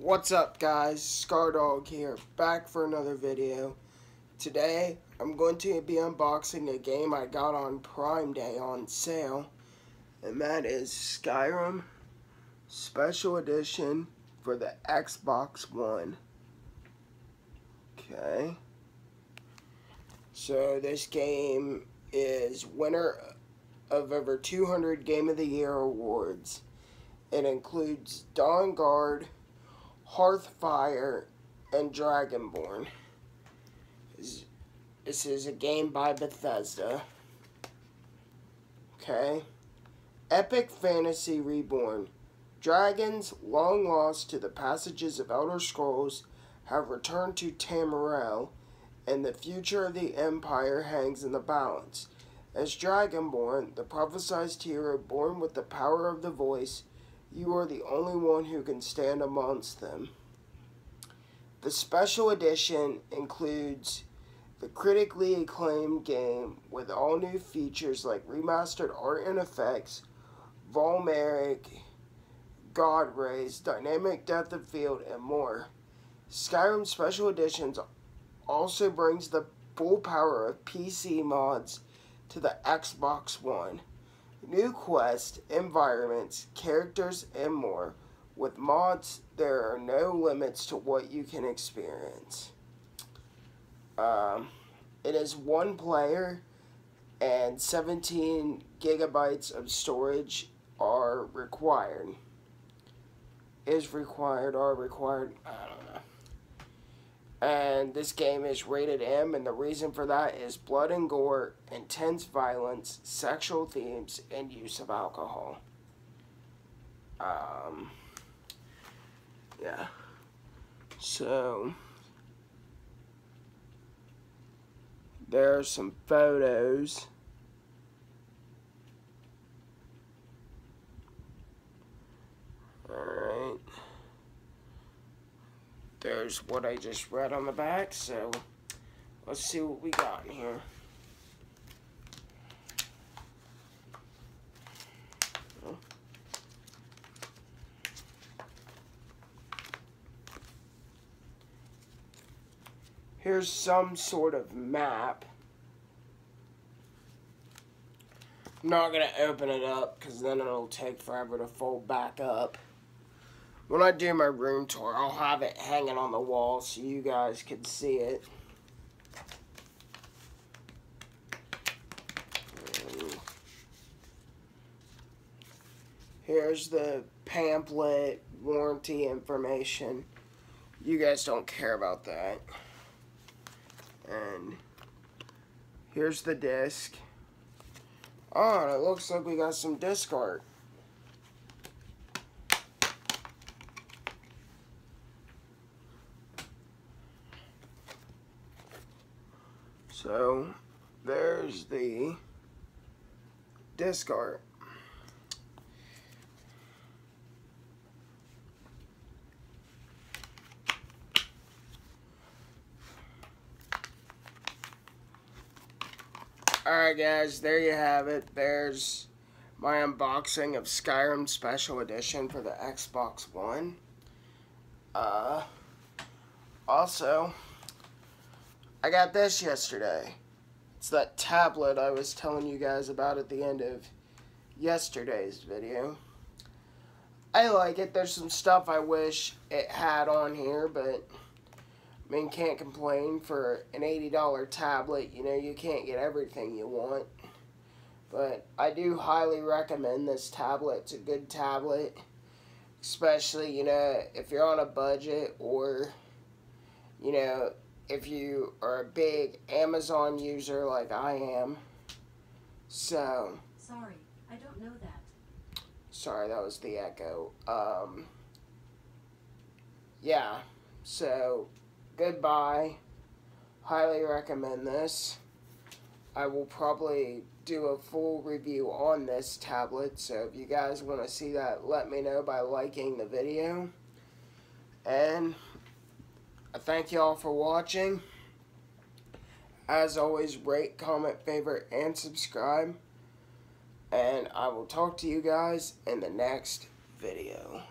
What's up guys, Scardog here, back for another video. Today, I'm going to be unboxing a game I got on Prime Day on sale. And that is Skyrim Special Edition for the Xbox One. Okay. So this game is winner of over 200 Game of the Year awards. It includes Dawnguard, Hearthfire, and Dragonborn. This is a game by Bethesda. Okay. Epic Fantasy Reborn. Dragons, long lost to the passages of Elder Scrolls, have returned to Tamriel, and the future of the Empire hangs in the balance. As Dragonborn, the prophesized hero born with the power of the voice, you are the only one who can stand amongst them. The special edition includes the critically acclaimed game with all new features like remastered art and effects, Volmeric, God Rays, dynamic depth of field, and more. Skyrim Special Editions also brings the full power of PC mods to the Xbox One new quests, environments, characters, and more. With mods, there are no limits to what you can experience. Um, it is one player, and 17 gigabytes of storage are required. Is required, are required, I don't know and this game is rated M, and the reason for that is blood and gore, intense violence, sexual themes, and use of alcohol. Um, yeah. So, there are some photos. Alright what I just read on the back, so let's see what we got in here. Here's some sort of map. I'm not going to open it up because then it'll take forever to fold back up when I do my room tour, I'll have it hanging on the wall so you guys can see it. here's the pamphlet warranty information. You guys don't care about that. And here's the disc. Oh, it looks like we got some disc art. So there's the disc art. Alright guys, there you have it. There's my unboxing of Skyrim Special Edition for the Xbox One. Uh, also, I got this yesterday. It's that tablet I was telling you guys about at the end of yesterday's video. I like it. There's some stuff I wish it had on here, but I mean, can't complain for an $80 tablet. You know, you can't get everything you want. But I do highly recommend this tablet. It's a good tablet. Especially, you know, if you're on a budget or, you know, if you are a big Amazon user like I am. So. Sorry, I don't know that. Sorry, that was the echo. Um, yeah, so goodbye. Highly recommend this. I will probably do a full review on this tablet, so if you guys want to see that, let me know by liking the video. And I thank y'all for watching. As always, rate, comment, favorite, and subscribe. And I will talk to you guys in the next video.